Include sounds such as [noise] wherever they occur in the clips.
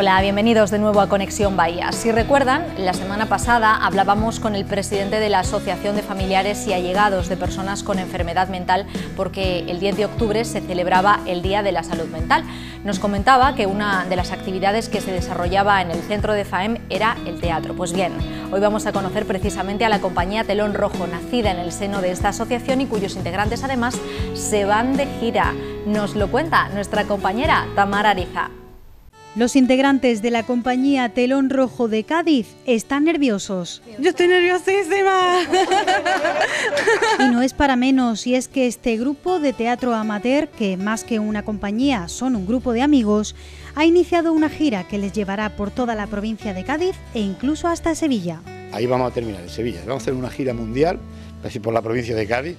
Hola, bienvenidos de nuevo a Conexión Bahía. Si recuerdan, la semana pasada hablábamos con el presidente de la Asociación de Familiares y Allegados de Personas con Enfermedad Mental porque el 10 de octubre se celebraba el Día de la Salud Mental. Nos comentaba que una de las actividades que se desarrollaba en el centro de FAEM era el teatro. Pues bien, hoy vamos a conocer precisamente a la compañía Telón Rojo, nacida en el seno de esta asociación y cuyos integrantes además se van de gira. Nos lo cuenta nuestra compañera Tamara Ariza. Los integrantes de la compañía Telón Rojo de Cádiz están nerviosos. Yo estoy nerviosísima. Y no es para menos, y es que este grupo de teatro amateur, que más que una compañía son un grupo de amigos, ha iniciado una gira que les llevará por toda la provincia de Cádiz e incluso hasta Sevilla. Ahí vamos a terminar, en Sevilla. Vamos a hacer una gira mundial, así por la provincia de Cádiz.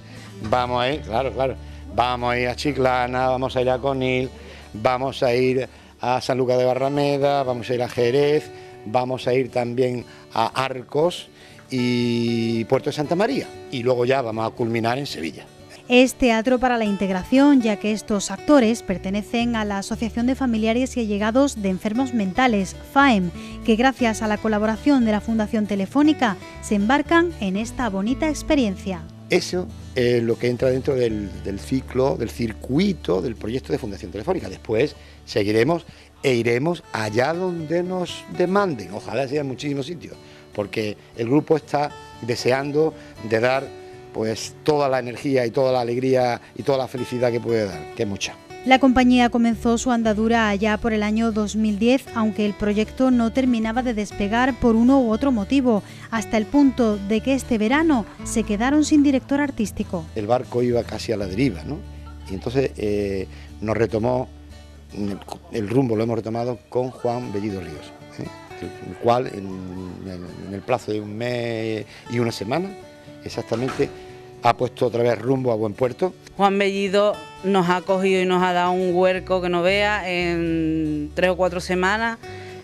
Vamos a ir, claro, claro. Vamos a ir a Chiclana, vamos a ir a Conil, vamos a ir a San Lucas de Barrameda, vamos a ir a Jerez, vamos a ir también a Arcos y Puerto de Santa María. Y luego ya vamos a culminar en Sevilla. Es teatro para la integración, ya que estos actores pertenecen a la Asociación de Familiares y Allegados de Enfermos Mentales, FAEM, que gracias a la colaboración de la Fundación Telefónica se embarcan en esta bonita experiencia. Eso es lo que entra dentro del, del ciclo, del circuito del proyecto de Fundación Telefónica. Después seguiremos e iremos allá donde nos demanden, ojalá sea en muchísimos sitios, porque el grupo está deseando de dar pues toda la energía y toda la alegría y toda la felicidad que puede dar, que es mucha. La compañía comenzó su andadura allá por el año 2010, aunque el proyecto no terminaba de despegar por uno u otro motivo, hasta el punto de que este verano se quedaron sin director artístico. El barco iba casi a la deriva, ¿no? Y entonces eh, nos retomó, el rumbo lo hemos retomado con Juan Bellido Ríos, ¿eh? el, el cual en, en- en el plazo de un mes y una semana exactamente ha puesto otra vez rumbo a buen puerto Juan Bellido nos ha cogido y nos ha dado un huerco que no vea en tres o cuatro semanas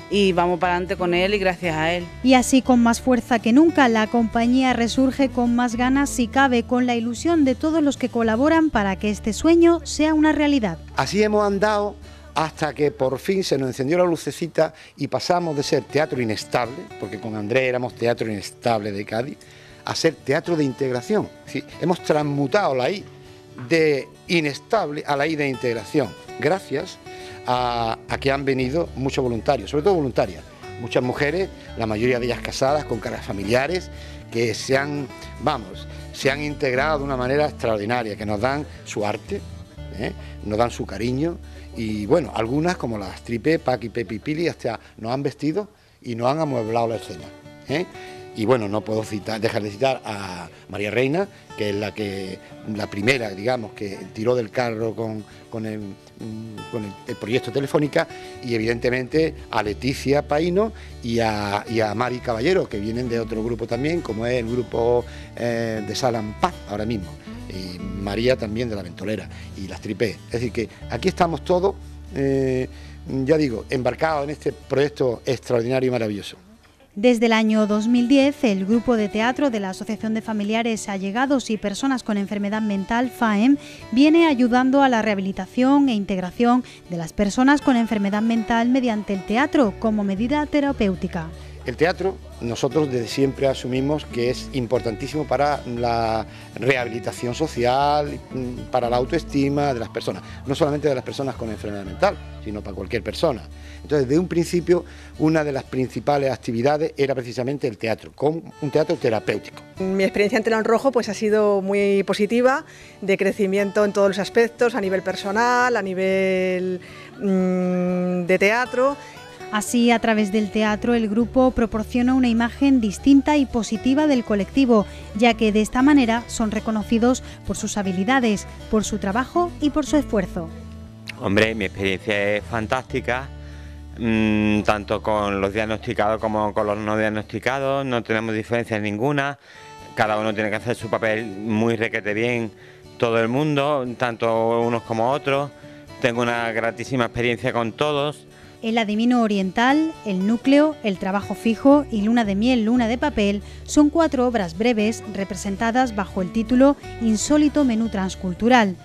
y vamos para adelante con él y gracias a él. Y así con más fuerza que nunca, la compañía resurge con más ganas si cabe, con la ilusión de todos los que colaboran para que este sueño sea una realidad. Así hemos andado hasta que por fin se nos encendió la lucecita y pasamos de ser teatro inestable, porque con Andrés éramos teatro inestable de Cádiz, a ser teatro de integración. Hemos transmutado la I de inestable a la I de integración, gracias a, a que han venido muchos voluntarios, sobre todo voluntarias, muchas mujeres, la mayoría de ellas casadas, con caras familiares, que se han, vamos, se han integrado de una manera extraordinaria, que nos dan su arte, ¿eh? nos dan su cariño y bueno, algunas como las Tripe, Paqui, Pepi, Pili, hasta nos han vestido y nos han amueblado la escena. ¿eh? Y bueno, no puedo citar, dejar de citar a María Reina, que es la que la primera, digamos, que tiró del carro con, con el, mm, con el- proyecto Telefónica, y evidentemente a Leticia Paino y a, y a Mari Caballero, que vienen de otro grupo también, como es el grupo eh, de Salam Paz ahora mismo y María también de la Ventolera y las Tripé. Es decir, que aquí estamos todos, eh, ya digo, embarcados en este proyecto extraordinario y maravilloso. Desde el año 2010, el grupo de teatro de la Asociación de Familiares Allegados y Personas con Enfermedad Mental, FAEM, viene ayudando a la rehabilitación e integración de las personas con enfermedad mental mediante el teatro como medida terapéutica. El teatro, nosotros desde siempre asumimos que es importantísimo para la rehabilitación social, mm, para la autoestima de las personas, no solamente de las personas con enfermedad mental, sino para cualquier persona. Entonces, de un principio, una de las principales actividades era precisamente el teatro, con un teatro terapéutico. Mi experiencia en Telón Rojo pues, ha sido muy positiva, de crecimiento en todos los aspectos, a nivel personal, a nivel mm, de teatro. Así, a través del teatro, el grupo proporciona una imagen distinta y positiva del colectivo, ya que de esta manera son reconocidos por sus habilidades, por su trabajo y por su esfuerzo. Hombre, mi experiencia es fantástica, mm, tanto con los diagnosticados como con los no diagnosticados, no tenemos diferencias ninguna, cada uno tiene que hacer su papel muy requete bien, todo el mundo, tanto unos como otros, tengo una gratísima experiencia con todos. El adivino oriental, el núcleo, el trabajo fijo y luna de miel, luna de papel son cuatro obras breves representadas bajo el título Insólito menú transcultural.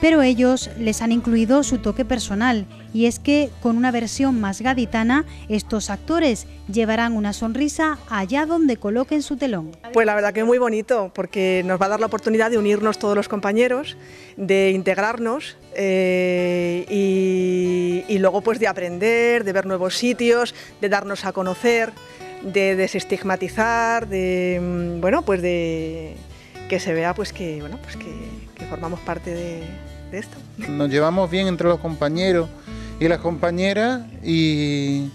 Pero ellos les han incluido su toque personal y es que con una versión más gaditana estos actores llevarán una sonrisa allá donde coloquen su telón. Pues la verdad que es muy bonito porque nos va a dar la oportunidad de unirnos todos los compañeros, de integrarnos eh, y, luego pues de aprender, de ver nuevos sitios, de darnos a conocer, de desestigmatizar, de mm, bueno pues de que se vea pues que bueno pues que formamos parte de, esto. Nos llevamos bien entre los compañeros y las compañeras y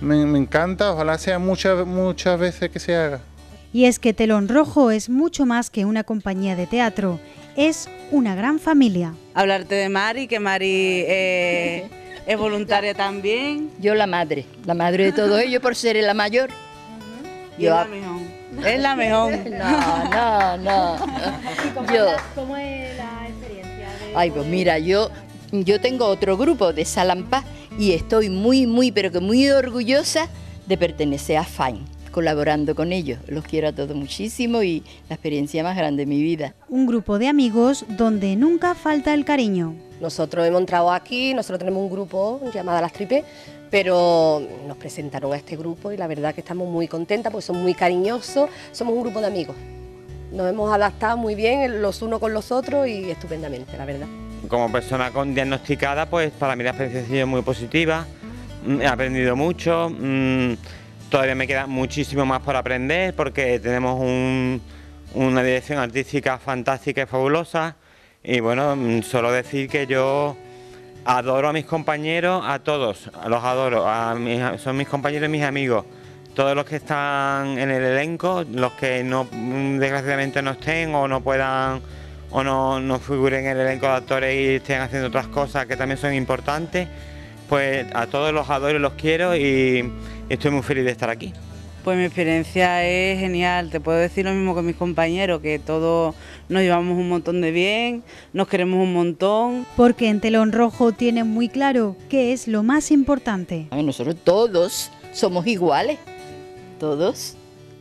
me, encanta, ojalá sea muchas, muchas veces que se haga. Y es que Telón Rojo es mucho más que una compañía de teatro, es una gran familia. Hablarte de Mari, que Mari eh, [laughs] es voluntaria también. Yo la madre, la madre de todo ello por ser la mayor. Yo, la mejor. Es la mejor. [laughs] no, no, no. [laughs] ¿Cómo es la? Ay, pues mira, yo, yo tengo otro grupo de Salampá y estoy muy, muy, pero que muy orgullosa de pertenecer a FINE colaborando con ellos. Los quiero a todos muchísimo y la experiencia más grande de mi vida. Un grupo de amigos donde nunca falta el cariño. Nosotros hemos entrado aquí, nosotros tenemos un grupo llamado Las Tripes, pero nos presentaron a este grupo y la verdad que estamos muy contentas porque son muy cariñosos, somos un grupo de amigos. Nos hemos adaptado muy bien los unos con los otros y estupendamente, la verdad. Como persona con diagnosticada, pues para mí la experiencia ha sido muy positiva, mm, he aprendido mucho, mm, todavía me queda muchísimo más por aprender porque tenemos una dirección artística fantástica y fabulosa y bueno, mm, solo decir que yo adoro a mis compañeros, a todos, los adoro, son mis compañeros y mis amigos. Todos los que están en el elenco, los que no desgraciadamente no estén o no puedan o no, no figuren en el elenco de actores y estén haciendo otras cosas que también son importantes, pues a todos los adoro y los quiero y estoy muy feliz de estar aquí. Pues mi experiencia es genial, te puedo decir lo mismo que mis compañeros, que todos nos llevamos un montón de bien, nos queremos un montón. Porque en Telón Rojo tienen muy claro qué es lo más importante. Nosotros todos somos iguales, todos.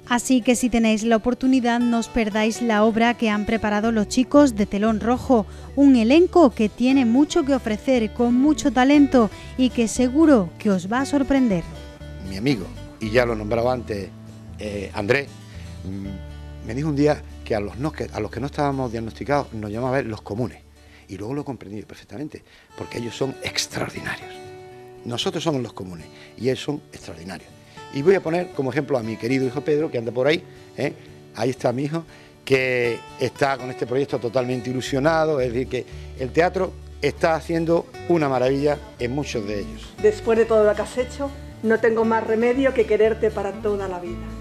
Así que si tenéis la oportunidad no os perdáis la obra que han preparado los chicos de Telón Rojo, un elenco que tiene mucho que ofrecer, con mucho talento y que seguro que os va a sorprender. Mi amigo, y ya lo nombraba antes eh, Andrés, mm, me dijo un día que a los, no, que a los que no estábamos diagnosticados nos llamaba a ver los comunes. Y luego lo he comprendido perfectamente, porque ellos son extraordinarios. Nosotros somos los comunes y ellos son extraordinarios. Y voy a poner como ejemplo a mi querido hijo Pedro, que anda por ahí. ¿eh? Ahí está mi hijo, que está con este proyecto totalmente ilusionado. Es decir, que el teatro está haciendo una maravilla en muchos de ellos. Después de todo lo que has hecho, no tengo más remedio que quererte para toda la vida.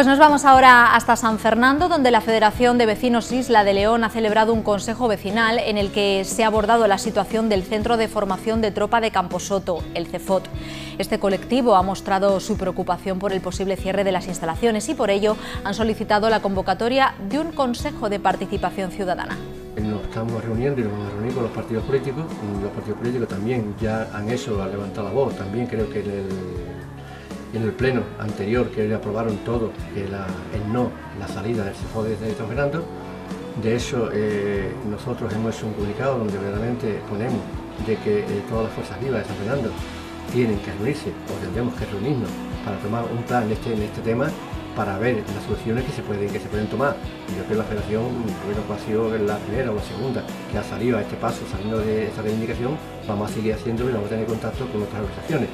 Pues nos vamos ahora hasta San Fernando, donde la Federación de Vecinos Isla de León ha celebrado un consejo vecinal en el que se ha abordado la situación del Centro de Formación de Tropa de Camposoto, el CEFOT. Este colectivo ha mostrado su preocupación por el posible cierre de las instalaciones y por ello han solicitado la convocatoria de un Consejo de Participación Ciudadana. Nos estamos reuniendo y nos vamos a reunir con los partidos políticos. Los partidos políticos también ya han eso, han levantado la voz. También creo que en el pleno anterior que aprobaron todo, el no, la salida del CEFO de San Fernando, de eso eh, nosotros hemos hecho un comunicado donde verdaderamente ponemos de que eh, todas las fuerzas vivas de San Fernando tienen que reunirse o tendremos que reunirnos para tomar un plan en este, este tema para ver las soluciones que se pueden, que se pueden tomar. Yo creo que la federación, bueno, ha sido la primera o la segunda que ha salido a este paso, saliendo de esta reivindicación, vamos a seguir haciéndolo y vamos a tener contacto con otras organizaciones.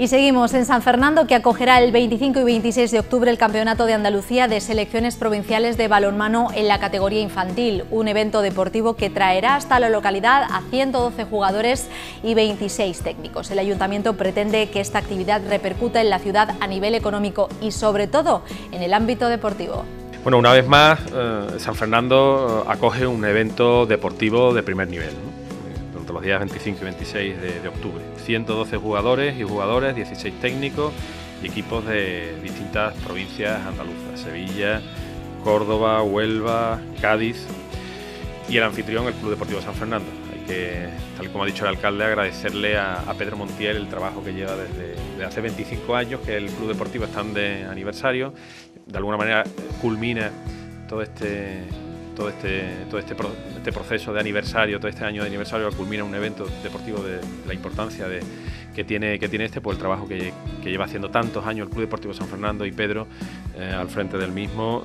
Y seguimos en San Fernando, que acogerá el 25 y 26 de octubre el Campeonato de Andalucía de Selecciones Provinciales de Balonmano en la categoría infantil, un evento deportivo que traerá hasta la localidad a 112 jugadores y 26 técnicos. El Ayuntamiento pretende que esta actividad repercuta en la ciudad a nivel económico y sobre todo en el ámbito deportivo. Bueno, una vez más, eh, San Fernando eh, acoge un evento deportivo de primer nivel los días 25 y 26 de, octubre. 112 jugadores y jugadores, 16 técnicos y equipos de distintas provincias andaluzas, Sevilla, Córdoba, Huelva, Cádiz y el anfitrión, el Club Deportivo San Fernando. Hay que, tal como ha dicho el alcalde, agradecerle a, Pedro Montiel el trabajo que lleva desde, hace 25 años, que el Club Deportivo está de aniversario, de alguna manera culmina todo este todo este, todo este, este, proceso de aniversario, todo este año de aniversario, culmina un evento deportivo de, la importancia de, que, tiene, que tiene este, por el trabajo que, lleva haciendo tantos años el Club Deportivo San Fernando y Pedro eh, al frente del mismo.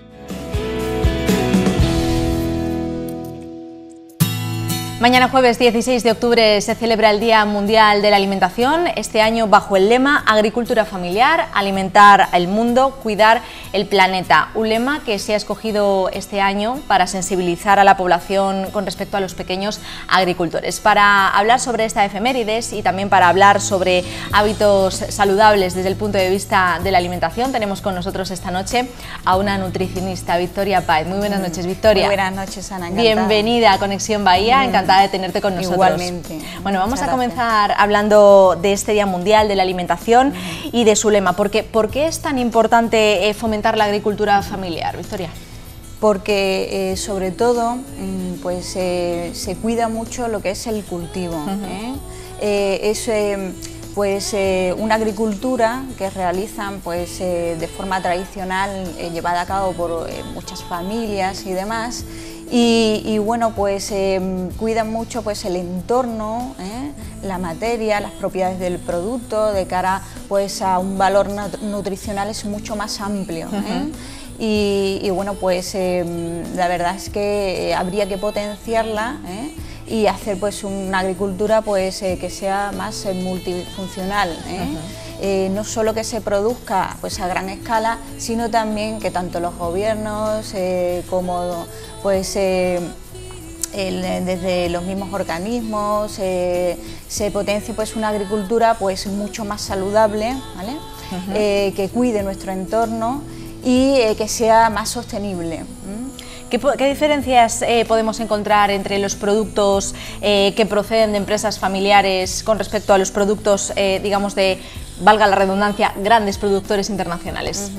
Mañana jueves 16 de octubre se celebra el Día Mundial de la Alimentación, este año bajo el lema Agricultura familiar, alimentar el mundo, cuidar el planeta. Un lema que se ha escogido este año para sensibilizar a la población con respecto a los pequeños agricultores. Para hablar sobre esta efemérides y también para hablar sobre hábitos saludables desde el punto de vista de la alimentación, tenemos con nosotros esta noche a una nutricionista, Victoria Paez. Muy buenas noches, Victoria. Muy buenas noches, Ana. Bienvenida a Conexión Bahía, de tenerte con nosotros. Igualmente. Bueno, vamos a comenzar hablando de este Día Mundial de la Alimentación y de su lema. ¿Por qué, ¿Por qué es tan importante eh, fomentar la agricultura familiar, Victoria? porque eh, sobre todo mm, pues eh, se cuida mucho lo que es el cultivo. es pues una agricultura que realizan pues de forma tradicional llevada a cabo por muchas familias y demás y, bueno, pues eh, cuidan mucho pues, el entorno, ¿eh? la materia, las propiedades del producto, de cara pues, a un valor nutricional es mucho más amplio. ¿eh? Y, bueno, pues la verdad es que habría que potenciarla y hacer pues una agricultura pues que sea más multifuncional. No solo que se produzca pues a gran escala, sino también que tanto los gobiernos como pues eh, desde los mismos organismos eh, se potencie pues una agricultura pues mucho más saludable, eh, que cuide nuestro entorno y que sea más sostenible. ¿Qué, diferencias podemos encontrar entre los productos que proceden de empresas familiares con respecto a los productos, digamos, de, valga la redundancia, grandes productores internacionales?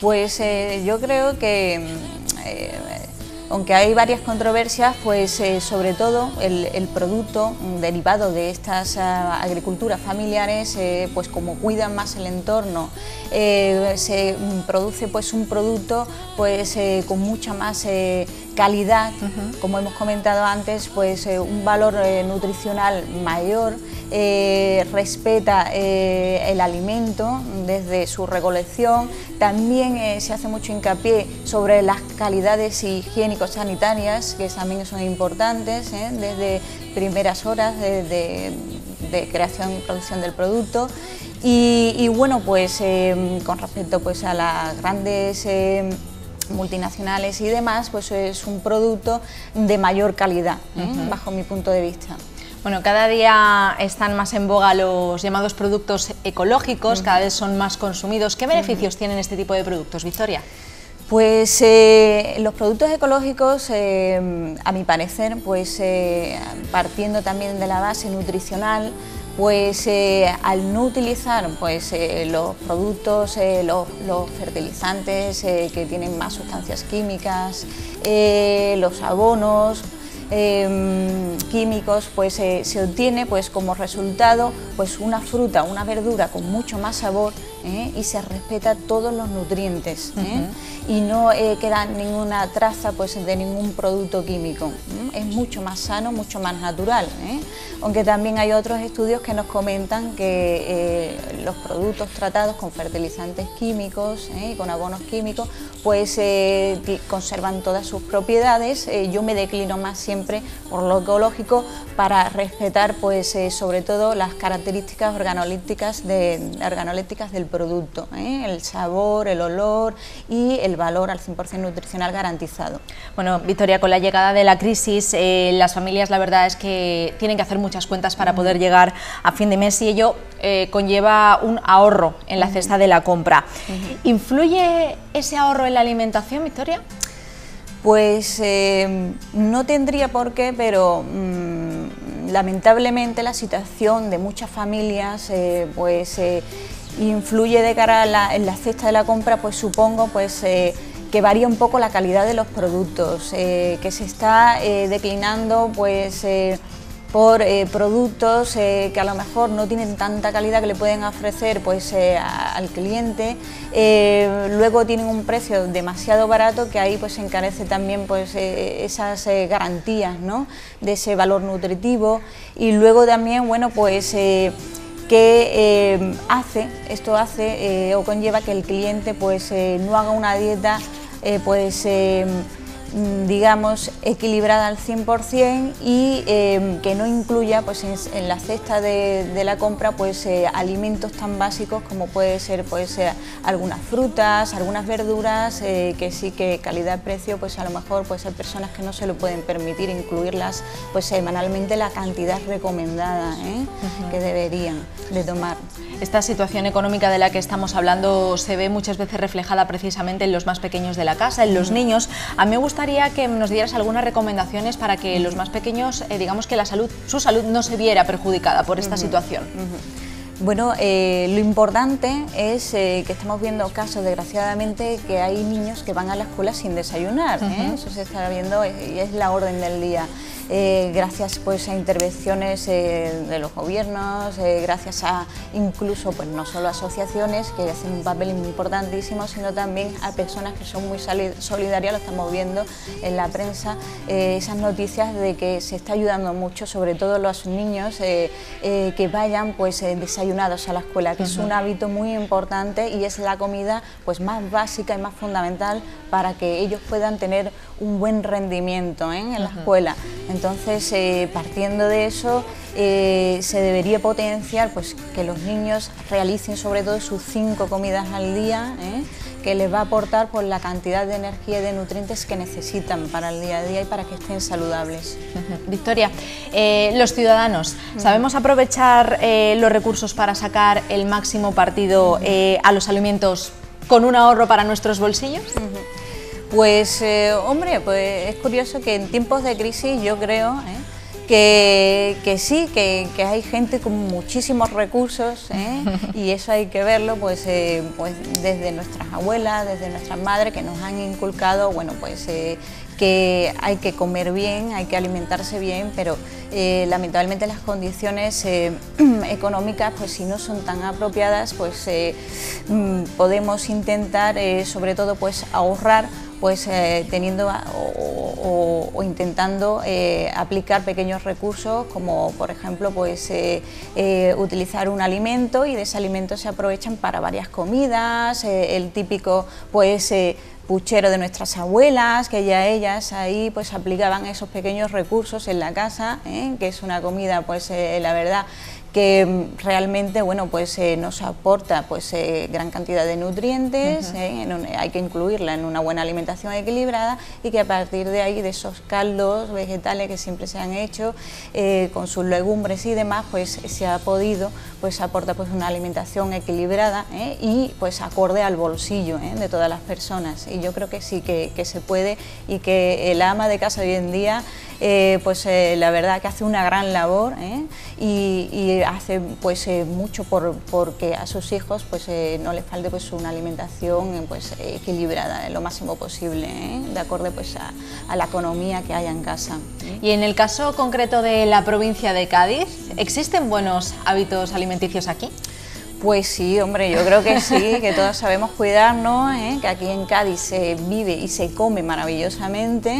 Pues yo creo que aunque hay varias controversias, pues eh, sobre todo el, producto derivado de estas eh, agriculturas familiares, eh, pues como cuidan más el entorno, se produce pues un producto pues con mucha más calidad, como hemos comentado antes, pues un valor nutricional mayor, respeta el alimento desde su recolección, también se hace mucho hincapié sobre las calidades higiénicas sanitarias que también son importantes, ¿eh? desde primeras horas de, creación y producción del producto. Y, bueno, pues eh, con respecto pues, a las grandes eh, multinacionales y demás, pues es un producto de mayor calidad, bajo mi punto de vista. Bueno, cada día están más en boga los llamados productos ecológicos, cada vez son más consumidos. ¿Qué beneficios tienen este tipo de productos, Victoria? Pues eh, los productos ecológicos, eh, a mi parecer, pues eh, partiendo también de la base nutricional, pues al no utilizar pues, los productos, los, fertilizantes que tienen más sustancias químicas, los abonos, químicos, pues se obtiene pues como resultado pues una fruta, una verdura con mucho más sabor y se respeta todos los nutrientes y no eh, queda ninguna traza pues, de ningún producto químico. Es mucho más sano, mucho más natural. ¿eh? Aunque también hay otros estudios que nos comentan que eh, los productos tratados con fertilizantes químicos y con abonos químicos pues conservan todas sus propiedades. yo me declino más siempre por lo ecológico para respetar pues sobre todo las características organolípticas, de, organolípticas del producto, el sabor, el olor y el valor al 100% nutricional garantizado. Bueno, Victoria, con la llegada de la crisis, eh, las familias la verdad es que tienen que hacer muchas cuentas para poder llegar a fin de mes y ello eh, conlleva un ahorro en la cesta de la compra. ¿Influye ese ahorro en la alimentación, Victoria? Pues eh, no tendría por qué, pero mm, lamentablemente la situación de muchas familias pues influye de cara a la, en la cesta de la compra, pues supongo pues que varía un poco la calidad de los productos, que se está declinando pues por eh, productos eh, que a lo mejor no tienen tanta calidad que le pueden ofrecer pues, eh, al cliente, luego tienen un precio demasiado barato que ahí pues, encarece también pues, esas garantías ¿no? de ese valor nutritivo y luego también bueno, pues, que hace, esto hace o conlleva que el cliente pues, no haga una dieta pues Mm, digamos, equilibrada al 100% y em, que no incluya pues, en, la cesta de, la compra pues, eh, alimentos tan básicos como puede ser pues, algunas frutas, algunas verduras, eh, que sí que calidad-precio, pues a lo mejor pues, hay personas que no se lo pueden permitir incluirlas pues, semanalmente la cantidad recomendada ¿eh? que deberían de tomar. Esta situación económica de la que estamos hablando se ve muchas veces reflejada precisamente en los más pequeños de la casa, en los niños. A mí me gusta gustaría que nos dieras algunas recomendaciones para que los más pequeños, eh, digamos que la salud, su salud no se viera perjudicada por esta situación. Bueno, eh, lo importante es eh, que estamos viendo casos, desgraciadamente, que hay niños que van a la escuela sin desayunar. Eso se está viendo y es la orden del día. Eh, gracias pues, a intervenciones eh, de los gobiernos, eh, gracias a incluso pues, no solo asociaciones que hacen un papel importantísimo, sino también a personas que son muy solidarias, lo estamos viendo en la prensa, esas noticias de que se está ayudando mucho, sobre todo los niños, que vayan pues, desayunados a la escuela, que es un hábito muy importante y es la comida pues, más básica y más fundamental para que ellos puedan tener un buen rendimiento en la escuela. Entonces, eh, partiendo de eso, eh, se debería potenciar pues, que los niños realicen sobre todo sus cinco comidas al día, ¿eh? que les va a aportar por la cantidad de energía y de nutrientes que necesitan para el día a día y para que estén saludables. Victoria, los ciudadanos, ¿sabemos aprovechar los recursos para sacar el máximo partido a los alimentos con un ahorro para nuestros bolsillos? Pues, eh, hombre, pues es curioso que en tiempos de crisis yo creo ¿eh? que, sí, que, hay gente con muchísimos recursos ¿eh? [laughs] y eso hay que verlo pues, pues desde nuestras abuelas, desde nuestras madres que nos han inculcado, bueno, pues que hay que comer bien, hay que alimentarse bien, pero lamentablemente las condiciones [clears throat] económicas, pues si no son tan apropiadas, pues mm, podemos intentar sobre todo pues ahorrar pues eh, teniendo o, intentando eh, aplicar pequeños recursos como por ejemplo pues eh, utilizar un alimento y de ese alimento se aprovechan para varias comidas, el típico pues puchero de nuestras abuelas, que ya ellas ahí pues aplicaban esos pequeños recursos en la casa, que es una comida pues la verdad que realmente bueno pues eh, nos aporta pues eh, gran cantidad de nutrientes eh, hay que incluirla en una buena alimentación equilibrada y que a partir de ahí de esos caldos vegetales que siempre se han hecho con sus legumbres y demás pues se ha podido pues aportar pues una alimentación equilibrada y pues acorde al bolsillo de todas las personas. Y yo creo que sí que, que se puede y que el ama de casa hoy en día eh, pues eh, la verdad que hace una gran labor ¿eh? y, hace pues mucho por porque a sus hijos pues no les falte pues una alimentación pues equilibrada lo máximo posible de acuerdo pues a, la economía que haya en casa. Y en el caso concreto de la provincia de Cádiz, ¿existen buenos hábitos alimenticios aquí? Pues sí, hombre, yo creo que sí, que todos sabemos cuidarnos, que aquí en Cádiz se vive y se come maravillosamente.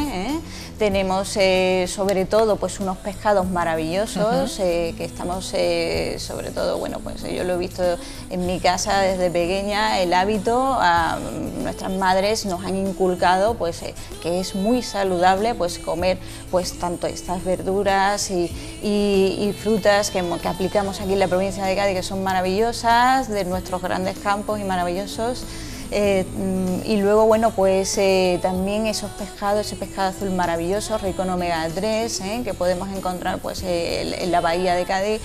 Tenemos eh, sobre todo pues unos pescados maravillosos eh, que estamos eh, sobre todo, bueno pues yo lo he visto en mi casa desde pequeña, el hábito a nuestras madres nos han inculcado pues que es muy saludable pues comer pues tanto estas verduras y, frutas que, que, aplicamos aquí en la provincia de Cádiz que son maravillosas, de nuestros grandes campos y maravillosos mm, y luego, bueno, pues también esos pescados, ese pescado azul maravilloso, rico en omega 3, que podemos encontrar pues en la bahía de Cádiz,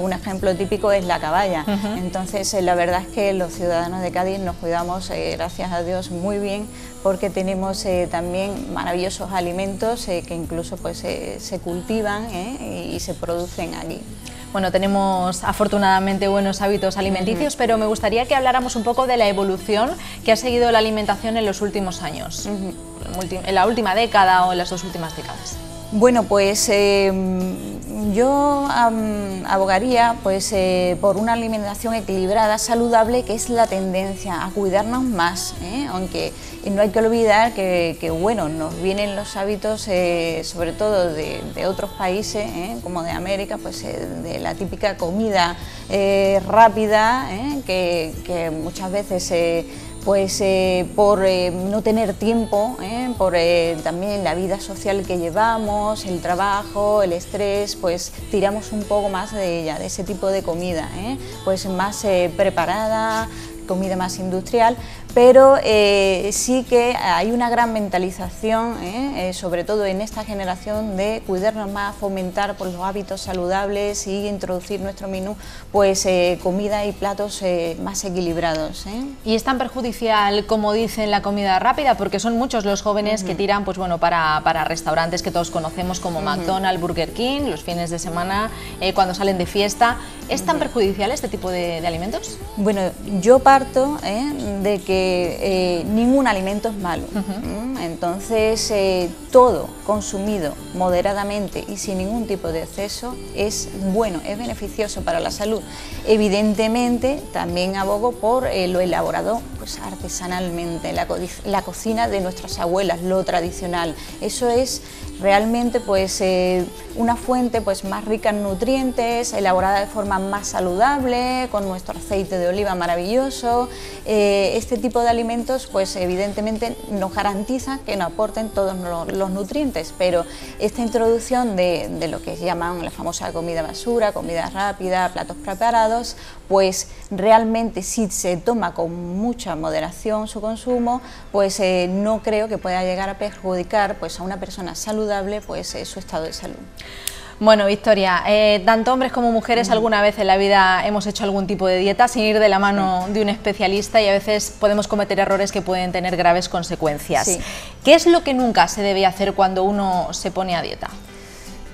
un ejemplo típico es la caballa. Entonces, la verdad es que los ciudadanos de Cádiz nos cuidamos, gracias a Dios, muy bien porque tenemos también maravillosos alimentos que incluso pues, se cultivan y se producen aquí. Bueno, tenemos afortunadamente buenos hábitos alimenticios, pero me gustaría que habláramos un poco de la evolución que ha seguido la alimentación en los últimos años, en la última década o en las dos últimas décadas. Bueno, pues em, yo abogaría pues, eh, por una alimentación equilibrada, saludable, que es la tendencia a cuidarnos más, ¿eh? aunque no hay que olvidar que, bueno, nos vienen los hábitos, eh, sobre todo de, otros países, como de América, pues de la típica comida rápida, que, muchas veces pues eh, por eh, no tener tiempo, eh, por también la vida social que llevamos, el trabajo, el estrés, pues tiramos un poco más de ella, de ese tipo de comida, pues más preparada, comida más industrial, pero eh, sí que hay una gran mentalización, ¿eh? Eh, sobre todo en esta generación, de cuidarnos más, fomentar por los hábitos saludables y introducir nuestro menú pues comida y platos más equilibrados. ¿Y es tan perjudicial como dicen la comida rápida? Porque son muchos los jóvenes que tiran pues bueno para, restaurantes que todos conocemos como McDonald's, Burger King, los fines de semana, cuando salen de fiesta. ¿Es tan perjudicial este tipo de, de alimentos? Bueno, yo parto de que eh, ningún alimento es malo. Entonces, eh, todo consumido moderadamente y sin ningún tipo de exceso es bueno, es beneficioso para la salud. Evidentemente, también abogo por eh, lo elaborado pues, artesanalmente, la, la, cocina de nuestras abuelas, lo tradicional. Eso es realmente pues, una fuente pues, más rica en nutrientes, elaborada de forma más saludable, con nuestro aceite de oliva maravilloso. Este tipo de alimentos pues evidentemente nos garantiza que nos aporten todos los nutrientes, pero esta introducción de, lo que llaman la famosa comida basura, comida rápida, platos preparados, pues realmente si se toma con mucha moderación su consumo, pues eh, no creo que pueda llegar a perjudicar pues, a una persona saludable pues, eh, su estado de salud. Bueno, Victoria, eh, tanto hombres como mujeres alguna vez en la vida hemos hecho algún tipo de dieta sin ir de la mano de un especialista y a veces podemos cometer errores que pueden tener graves consecuencias. ¿Qué es lo que nunca se debe hacer cuando uno se pone a dieta?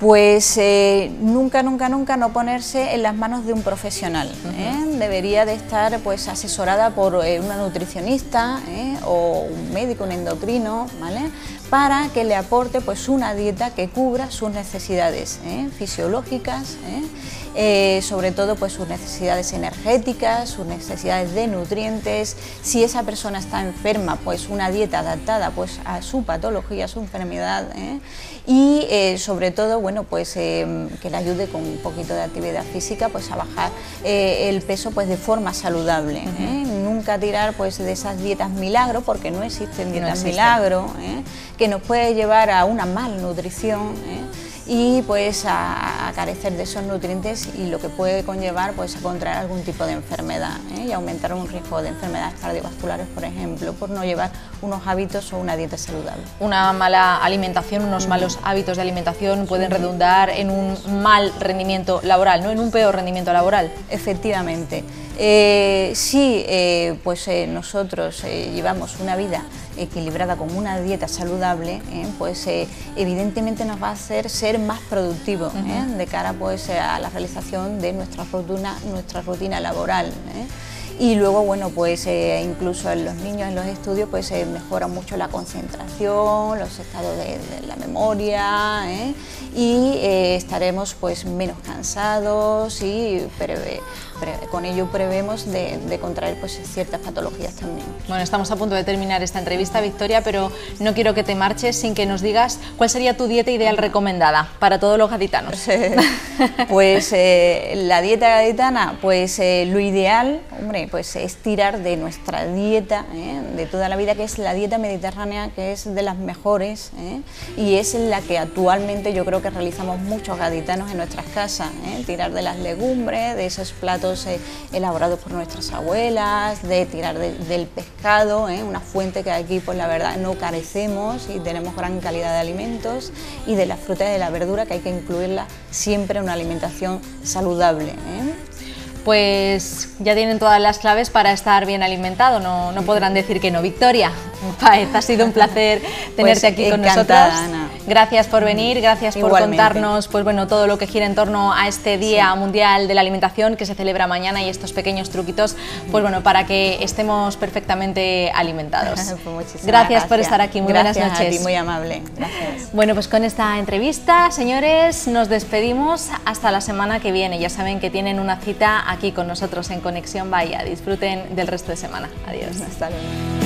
Pues eh, nunca, nunca, nunca no ponerse en las manos de un profesional. ¿eh? Debería de estar pues asesorada por una nutricionista o un médico, un endocrino, ¿vale? para que le aporte pues, una dieta que cubra sus necesidades ¿eh? fisiológicas, ¿eh? Eh, sobre todo pues, sus necesidades energéticas, sus necesidades de nutrientes. Si esa persona está enferma, pues una dieta adaptada pues, a su patología, a su enfermedad y sobre todo bueno, pues, que le ayude con un poquito de actividad física pues, a bajar el peso pues, de forma saludable. Nunca tirar pues, de esas dietas milagro porque no existen dietas milagro que nos puede llevar a una malnutrición ¿eh? Y pues a, carecer de esos nutrientes y lo que puede conllevar pues a contraer algún tipo de enfermedad ¿eh? y aumentar un riesgo de enfermedades cardiovasculares, por ejemplo, por no llevar unos hábitos o una dieta saludable. Una mala alimentación, unos malos hábitos de alimentación pueden redundar en un mal rendimiento laboral, no en un peor rendimiento laboral. Efectivamente. Eh, si pues nosotros llevamos una vida equilibrada con una dieta saludable, ¿eh? pues eh, evidentemente nos va a hacer ser más productivos ¿eh? de cara pues, a la realización de nuestra rutina, nuestra rutina laboral. Y luego, bueno, pues incluso en los niños en los estudios pues mejora mucho la concentración, los estados de, la memoria y estaremos pues menos cansados y con ello prevemos de, contraer pues, ciertas patologías también. Bueno, estamos a punto de terminar esta entrevista, Victoria, pero no quiero que te marches sin que nos digas cuál sería tu dieta ideal recomendada para todos los gaditanos. [laughs] pues eh, la dieta gaditana, pues eh, lo ideal, hombre, pues es tirar de nuestra dieta ¿eh? de toda la vida, que es la dieta mediterránea, que es de las mejores y es la que actualmente yo creo que realizamos muchos gaditanos en nuestras casas, tirar de las legumbres, de esos platos eh, elaborados por nuestras abuelas, de tirar del pescado, ¿eh? una fuente que aquí pues la verdad no carecemos y tenemos gran calidad de alimentos y de la fruta y de la verdura que hay que incluirla siempre en una alimentación saludable. ¿eh? Pues ya tienen todas las claves para estar bien alimentado, no, no podrán decir que no. Victoria, [laughs] ha sido un placer tenerte pues aquí con nosotros. Gracias por venir, gracias por contarnos pues bueno, todo lo que gira en torno a este Día Mundial de la Alimentación que se celebra mañana y estos pequeños truquitos, pues bueno, para que estemos perfectamente alimentados. [laughs] Pues gracias, por estar aquí, muy buenas noches. muy amable. Gracias. Bueno, pues con esta entrevista, señores, nos despedimos hasta la semana que viene. Ya saben que tienen una cita aquí con nosotros en Conexión Bahía. Disfruten del resto de semana. Adiós. Hasta luego.